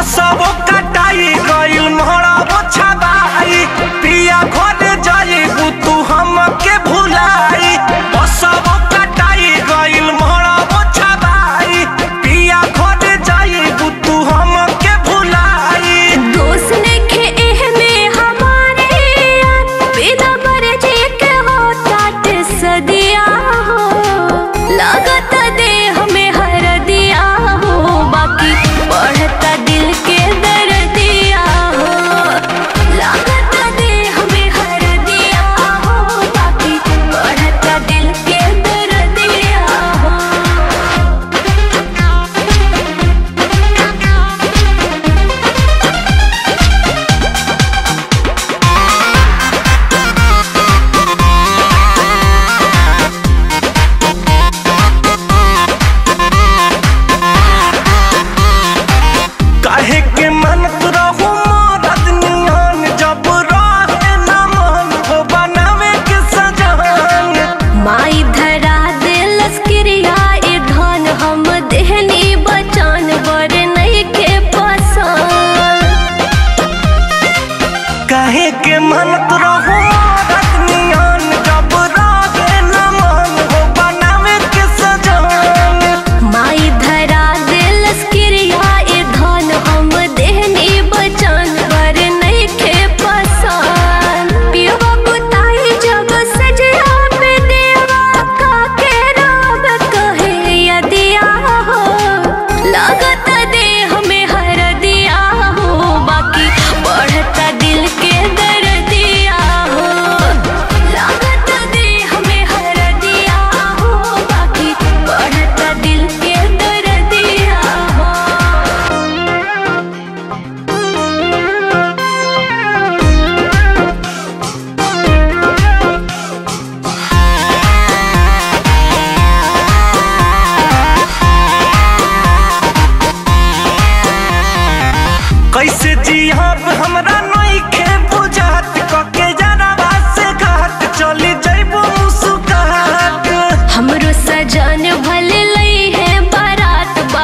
कसब कटाई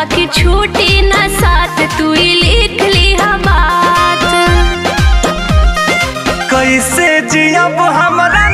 ताकि छूटे ना साथ तू लिख ली हम कैसे जियब हमरा